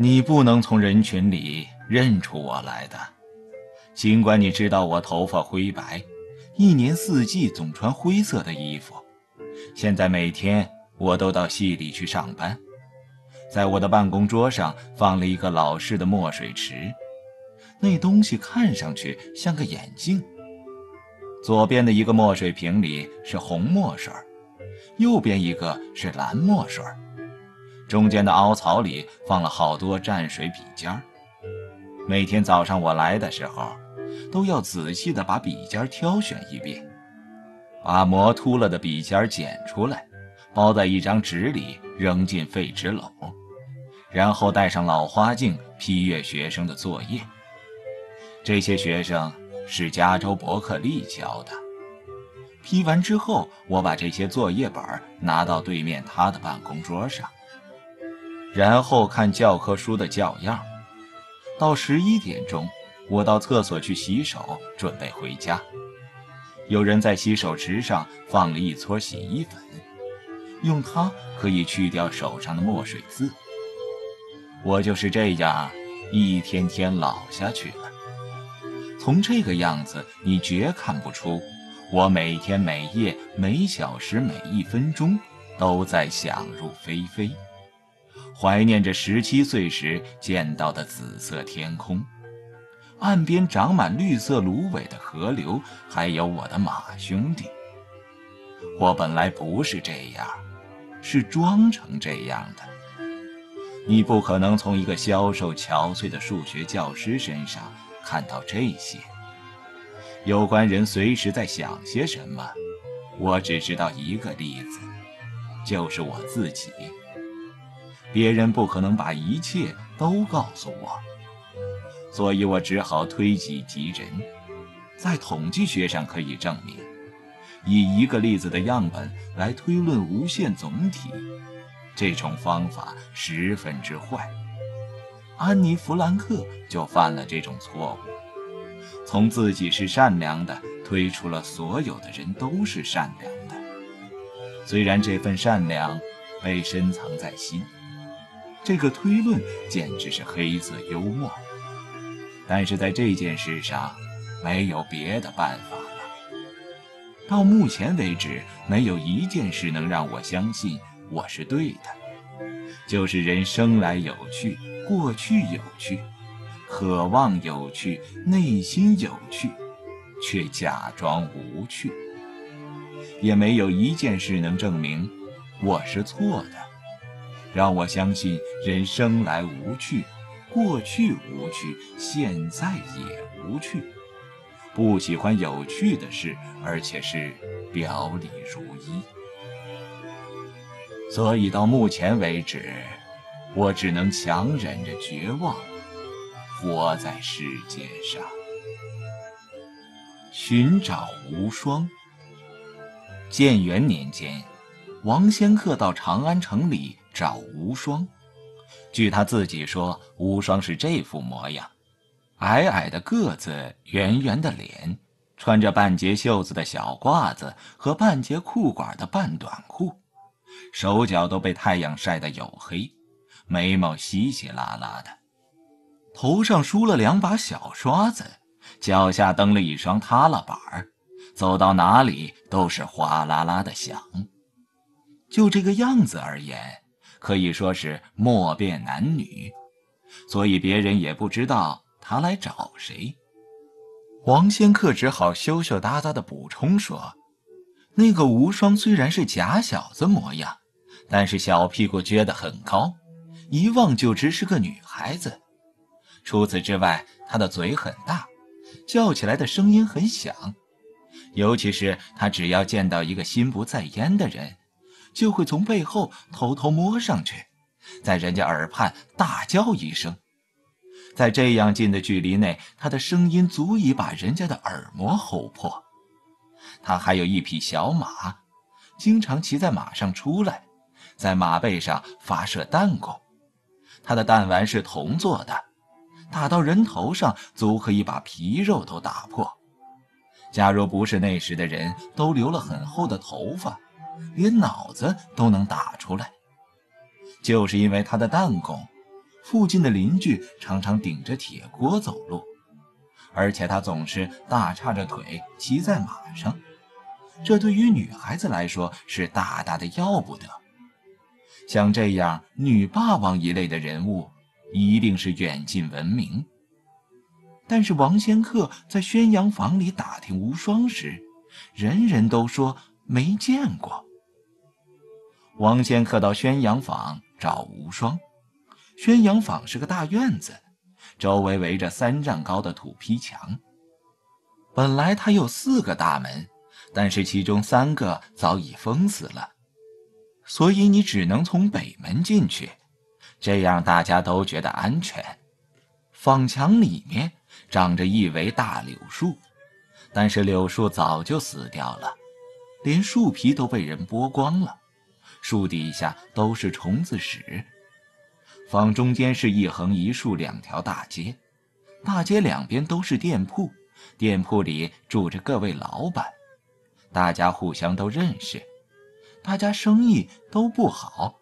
你不能从人群里认出我来的。尽管你知道我头发灰白，一年四季总穿灰色的衣服，现在每天我都到系里去上班。在我的办公桌上放了一个老式的墨水池，那东西看上去像个眼镜。左边的一个墨水瓶里是红墨水，右边一个是蓝墨水，中间的凹槽里放了好多蘸水笔尖儿。每天早上我来的时候。都要仔细地把笔尖挑选一遍，把磨秃了的笔尖剪出来，包在一张纸里，扔进废纸篓，然后戴上老花镜批阅学生的作业。这些学生是加州伯克利教的。批完之后，我把这些作业本拿到对面他的办公桌上，然后看教科书的教样。到十一点钟。我到厕所去洗手，准备回家。有人在洗手池上放了一撮洗衣粉，用它可以去掉手上的墨水渍。我就是这样一天天老下去了。从这个样子，你绝看不出我每天每夜每小时每一分钟都在想入非非，怀念着十七岁时见到的紫色天空。岸边长满绿色芦苇的河流，还有我的马兄弟。我本来不是这样，是装成这样的。你不可能从一个消瘦憔悴的数学教师身上看到这些。有关人随时在想些什么，我只知道一个例子，就是我自己。别人不可能把一切都告诉我。所以我只好推己及人，在统计学上可以证明，以一个例子的样本来推论无限总体，这种方法十分之坏。安妮·弗兰克就犯了这种错误，从自己是善良的推出了所有的人都是善良的，虽然这份善良被深藏在心。这个推论简直是黑色幽默。但是在这件事上，没有别的办法了。到目前为止，没有一件事能让我相信我是对的，就是人生来有趣，过去有趣，渴望有趣，内心有趣，却假装无趣。也没有一件事能证明我是错的，让我相信人生来无趣。过去无趣，现在也无趣。不喜欢有趣的事，而且是表里如一。所以到目前为止，我只能强忍着绝望，活在世界上，寻找无双。建元年间，王仙客到长安城里找无双。据他自己说，无双是这副模样：矮矮的个子，圆圆的脸，穿着半截袖子的小褂子和半截裤管的半短裤，手脚都被太阳晒得黝黑，眉毛稀稀拉拉的，头上梳了两把小刷子，脚下蹬了一双踏拉板走到哪里都是哗啦啦的响。就这个样子而言。可以说是莫辨男女，所以别人也不知道他来找谁。王仙客只好羞羞答答的补充说：“那个无双虽然是假小子模样，但是小屁股撅得很高，一望就知是个女孩子。除此之外，她的嘴很大，叫起来的声音很响，尤其是她只要见到一个心不在焉的人。”就会从背后偷偷摸上去，在人家耳畔大叫一声，在这样近的距离内，他的声音足以把人家的耳膜吼破。他还有一匹小马，经常骑在马上出来，在马背上发射弹弓。他的弹丸是铜做的，打到人头上足可以把皮肉都打破。假如不是那时的人都留了很厚的头发。连脑子都能打出来，就是因为他的弹弓，附近的邻居常常顶着铁锅走路，而且他总是大叉着腿骑在马上，这对于女孩子来说是大大的要不得。像这样女霸王一类的人物，一定是远近闻名。但是王仙客在宣阳坊里打听无双时，人人都说没见过。王仙客到宣阳坊找无双。宣阳坊是个大院子，周围围着三丈高的土坯墙。本来它有四个大门，但是其中三个早已封死了，所以你只能从北门进去，这样大家都觉得安全。坊墙里面长着一围大柳树，但是柳树早就死掉了，连树皮都被人剥光了，树底下都是虫子屎。坊中间是一横一竖两条大街，大街两边都是店铺，店铺里住着各位老板，大家互相都认识，大家生意都不好。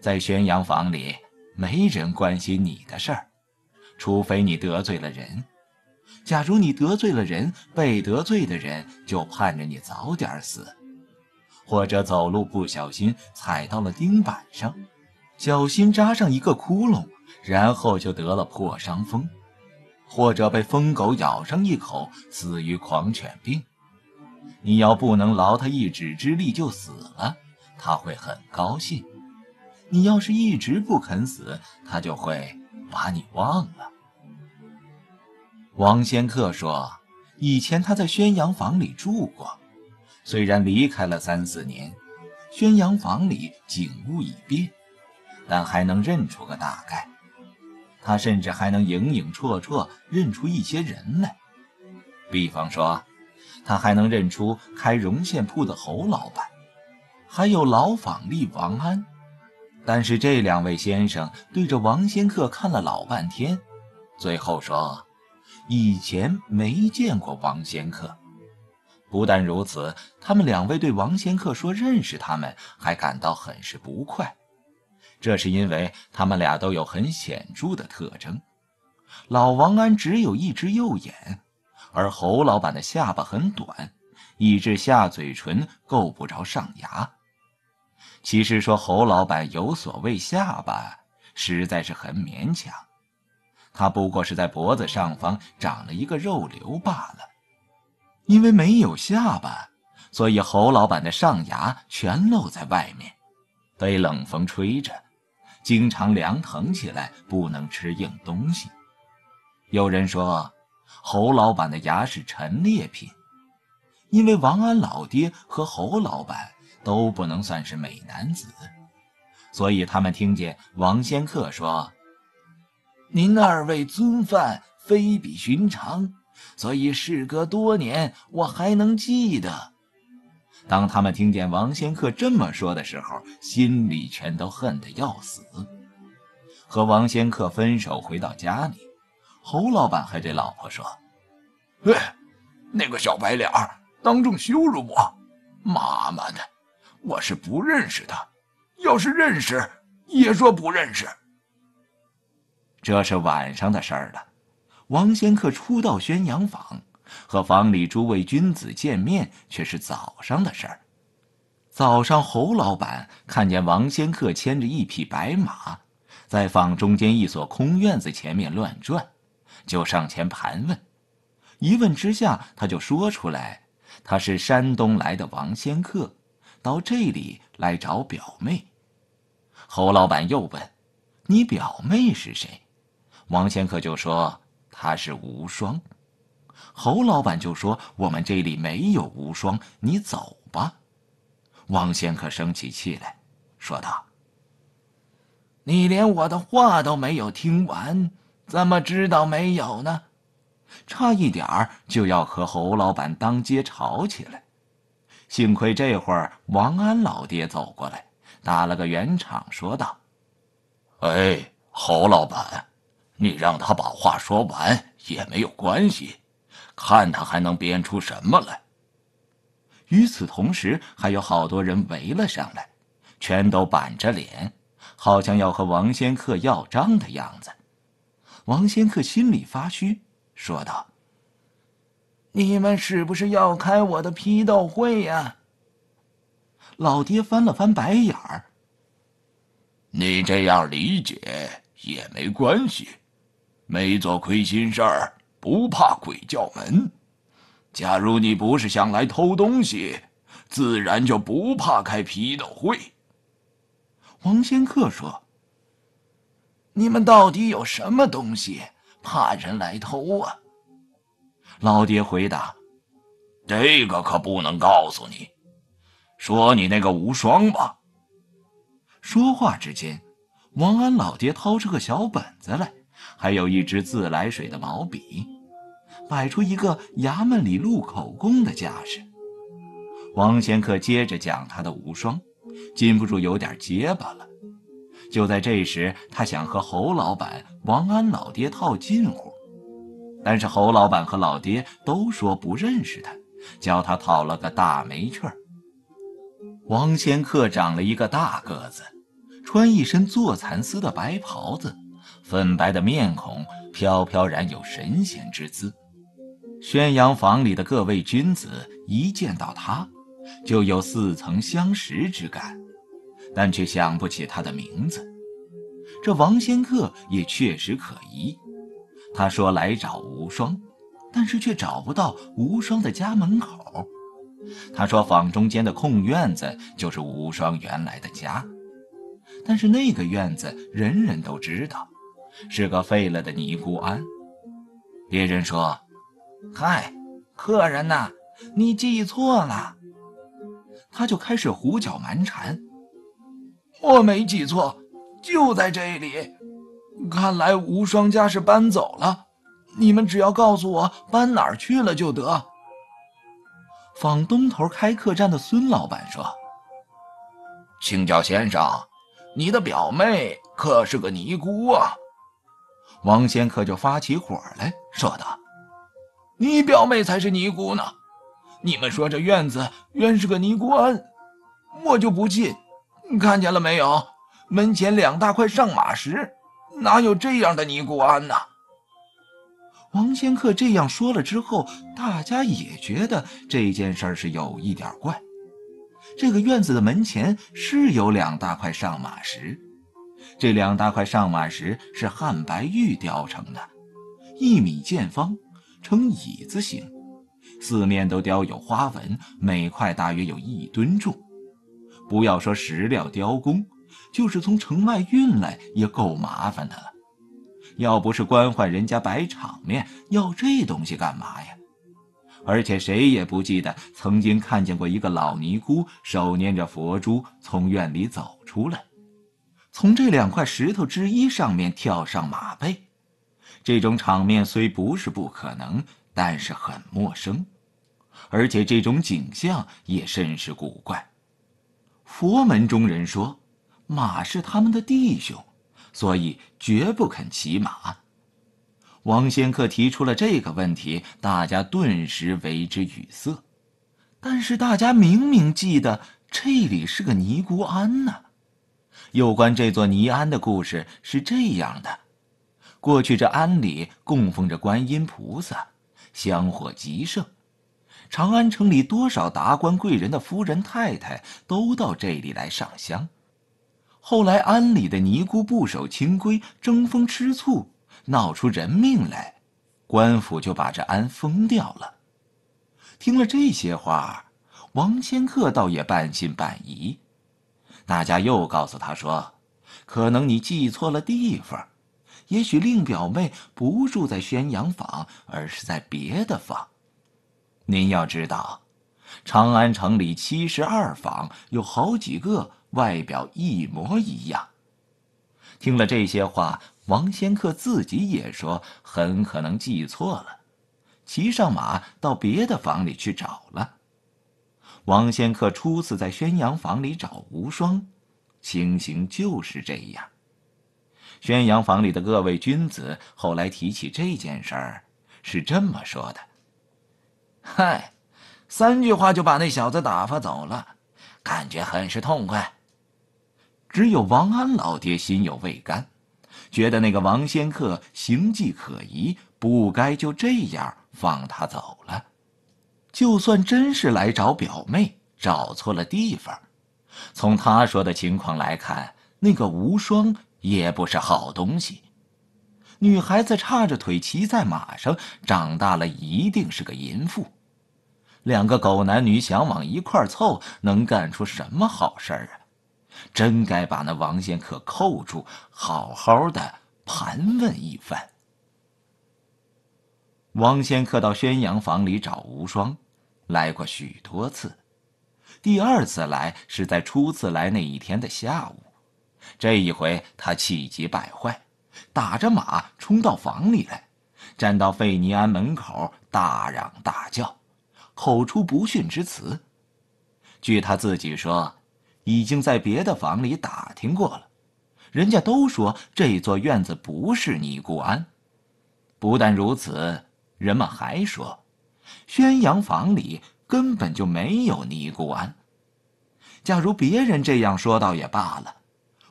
在宣阳坊里，没人关心你的事儿，除非你得罪了人。假如你得罪了人，被得罪的人就盼着你早点死，或者走路不小心踩到了钉板上。脚心扎上一个窟窿，然后就得了破伤风，或者被疯狗咬上一口，死于狂犬病。你要不能劳他一指之力就死了，他会很高兴；你要是一直不肯死，他就会把你忘了。王仙客说，以前他在宣阳房里住过，虽然离开了三四年，宣阳坊里景物已变。但还能认出个大概，他甚至还能影影绰绰认出一些人来。比方说，他还能认出开绒线铺的侯老板，还有老坊吏王安。但是这两位先生对着王仙客看了老半天，最后说：“以前没见过王仙客。”不但如此，他们两位对王仙客说认识他们，还感到很是不快。这是因为他们俩都有很显著的特征，老王安只有一只右眼，而侯老板的下巴很短，以致下嘴唇够不着上牙。其实说侯老板有所谓下巴，实在是很勉强，他不过是在脖子上方长了一个肉瘤罢了。因为没有下巴，所以侯老板的上牙全露在外面，被冷风吹着。经常凉疼起来，不能吃硬东西。有人说，侯老板的牙是陈列品，因为王安老爹和侯老板都不能算是美男子，所以他们听见王仙客说：“您二位尊范非比寻常，所以事隔多年，我还能记得。”当他们听见王仙客这么说的时候，心里全都恨得要死。和王仙客分手，回到家里，侯老板还对老婆说：“哎，那个小白脸当众羞辱我，妈妈的，我是不认识他，要是认识，也说不认识。”这是晚上的事儿了。王仙客初到宣阳坊。和房里诸位君子见面，却是早上的事儿。早上，侯老板看见王仙客牵着一匹白马，在坊中间一所空院子前面乱转，就上前盘问。一问之下，他就说出来，他是山东来的王仙客，到这里来找表妹。侯老板又问：“你表妹是谁？”王仙客就说：“他是无双。”侯老板就说：“我们这里没有无双，你走吧。”王仙可生起气来，说道：“你连我的话都没有听完，怎么知道没有呢？”差一点儿就要和侯老板当街吵起来。幸亏这会儿王安老爹走过来，打了个圆场，说道：“哎，侯老板，你让他把话说完也没有关系。”看他还能编出什么来。与此同时，还有好多人围了上来，全都板着脸，好像要和王仙客要账的样子。王仙客心里发虚，说道：“你们是不是要开我的批斗会呀？”老爹翻了翻白眼儿：“你这样理解也没关系，没做亏心事儿，不怕鬼叫门。假如你不是想来偷东西，自然就不怕开批斗会。”王仙客说：“你们到底有什么东西，怕人来偷啊？”老爹回答：“这个可不能告诉你。说你那个无双吧。”说话之间，王安老爹掏出个小本子来，还有一支自来水的毛笔，摆出一个衙门里录口供的架势。王仙客接着讲他的无双。禁不住有点结巴了。就在这时，他想和侯老板、王安老爹套近乎，但是侯老板和老爹都说不认识他，叫他讨了个大没趣儿。王仙客长了一个大个子，穿一身做蚕丝的白袍子，粉白的面孔飘飘然有神仙之姿。宣阳坊里的各位君子一见到他。就有似曾相识之感，但却想不起他的名字。这王仙客也确实可疑。他说来找无双，但是却找不到无双的家门口。他说坊中间的空院子就是无双原来的家，但是那个院子人人都知道，是个废了的尼姑庵。别人说：“嗨，客人呐，你记错了。”他就开始胡搅蛮缠。我没记错，就在这里。看来无双家是搬走了，你们只要告诉我搬哪儿去了就得。坊东头开客栈的孙老板说：“请教先生，你的表妹可是个尼姑啊？”王仙客就发起火来说道：“你表妹才是尼姑呢！”你们说这院子原是个尼姑庵，我就不信。看见了没有？门前两大块上马石，哪有这样的尼姑庵呢？王仙客这样说了之后，大家也觉得这件事是有一点怪。这个院子的门前是有两大块上马石，这两大块上马石是汉白玉雕成的，一米见方，呈椅子形。四面都雕有花纹，每块大约有一吨重。不要说石料雕工，就是从城外运来也够麻烦的了。要不是官宦人家摆场面，要这东西干嘛呀？而且谁也不记得曾经看见过一个老尼姑手捏着佛珠从院里走出来，从这两块石头之一上面跳上马背。这种场面虽不是不可能。但是很陌生，而且这种景象也甚是古怪。佛门中人说，马是他们的弟兄，所以绝不肯骑马。王仙客提出了这个问题，大家顿时为之语塞。但是大家明明记得这里是个尼姑庵呢。有关这座尼庵的故事是这样的：过去这庵里供奉着观音菩萨。香火极盛，长安城里多少达官贵人的夫人太太都到这里来上香。后来庵里的尼姑不守清规，争风吃醋，闹出人命来，官府就把这庵封掉了。听了这些话，王仙客倒也半信半疑。大家又告诉他说：“可能你记错了地方。”也许令表妹不住在宣阳坊，而是在别的坊。您要知道，长安城里七十二坊有好几个外表一模一样。听了这些话，王仙客自己也说很可能记错了，骑上马到别的房里去找了。王仙客初次在宣阳坊里找无双，情形就是这样。宣阳坊里的各位君子后来提起这件事儿，是这么说的：“嗨，三句话就把那小子打发走了，感觉很是痛快。只有王安老爹心有未甘，觉得那个王仙客行迹可疑，不该就这样放他走了。就算真是来找表妹，找错了地方。从他说的情况来看，那个无双也不是好东西。女孩子叉着腿骑在马上，长大了一定是个淫妇。两个狗男女想往一块凑，能干出什么好事儿啊？真该把那王仙客扣住，好好的盘问一番。王仙客到宣阳房里找无双，来过许多次。第二次来是在初次来那一天的下午，这一回他气急败坏，打着马冲到房里来，站到费尼安门口大嚷大叫，口出不逊之词。据他自己说，已经在别的房里打听过了，人家都说这座院子不是尼姑庵。不但如此，人们还说，宣阳房里。根本就没有尼姑庵。假如别人这样说倒也罢了，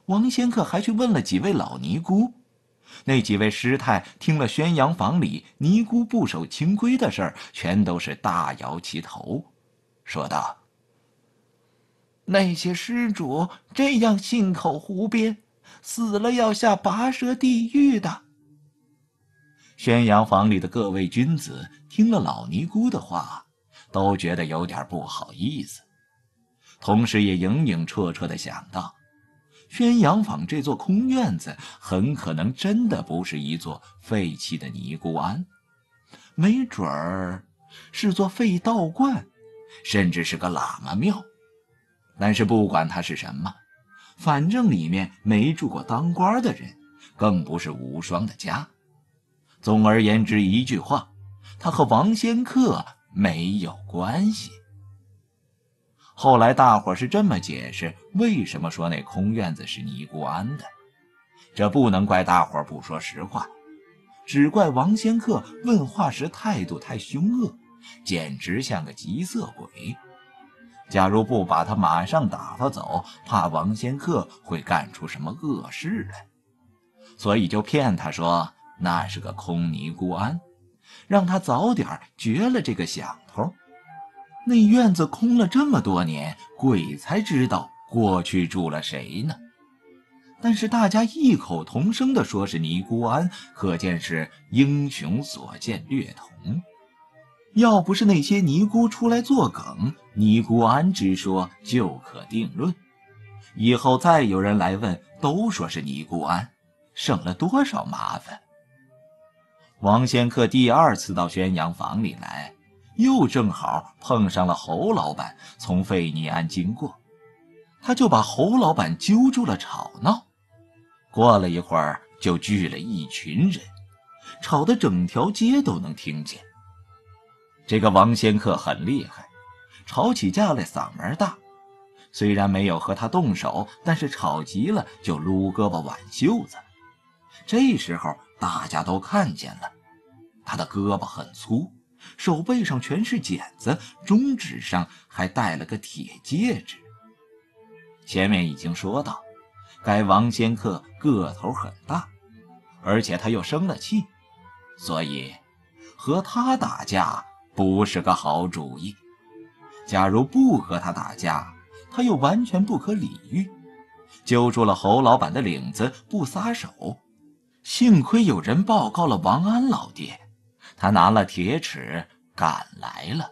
王仙客还去问了几位老尼姑。那几位师太听了宣阳房里尼姑不守清规的事儿，全都是大摇其头，说道：“那些施主这样信口胡编，死了要下拔舌地狱的。”宣阳房里的各位君子听了老尼姑的话。都觉得有点不好意思，同时也影影绰绰的想到，宣阳坊这座空院子很可能真的不是一座废弃的尼姑庵，没准儿是座废道观，甚至是个喇嘛庙。但是不管它是什么，反正里面没住过当官的人，更不是无双的家。总而言之，一句话，他和王仙客。没有关系。后来大伙是这么解释，为什么说那空院子是尼姑庵的？这不能怪大伙不说实话，只怪王仙客问话时态度太凶恶，简直像个急色鬼。假如不把他马上打发走，怕王仙客会干出什么恶事来，所以就骗他说那是个空尼姑庵。让他早点绝了这个响头。那院子空了这么多年，鬼才知道过去住了谁呢。但是大家异口同声地说是尼姑庵，可见是英雄所见略同。要不是那些尼姑出来作梗，尼姑庵之说就可定论。以后再有人来问，都说是尼姑庵，省了多少麻烦。王仙客第二次到宣阳房里来，又正好碰上了侯老板从费尼安经过，他就把侯老板揪住了吵闹。过了一会儿，就聚了一群人，吵得整条街都能听见。这个王仙客很厉害，吵起架来嗓门大。虽然没有和他动手，但是吵急了就撸胳膊挽袖子。这时候。大家都看见了，他的胳膊很粗，手背上全是茧子，中指上还戴了个铁戒指。前面已经说到，该王仙客个头很大，而且他又生了气，所以和他打架不是个好主意。假如不和他打架，他又完全不可理喻，揪住了侯老板的领子不撒手。幸亏有人报告了王安老爹，他拿了铁尺赶来了。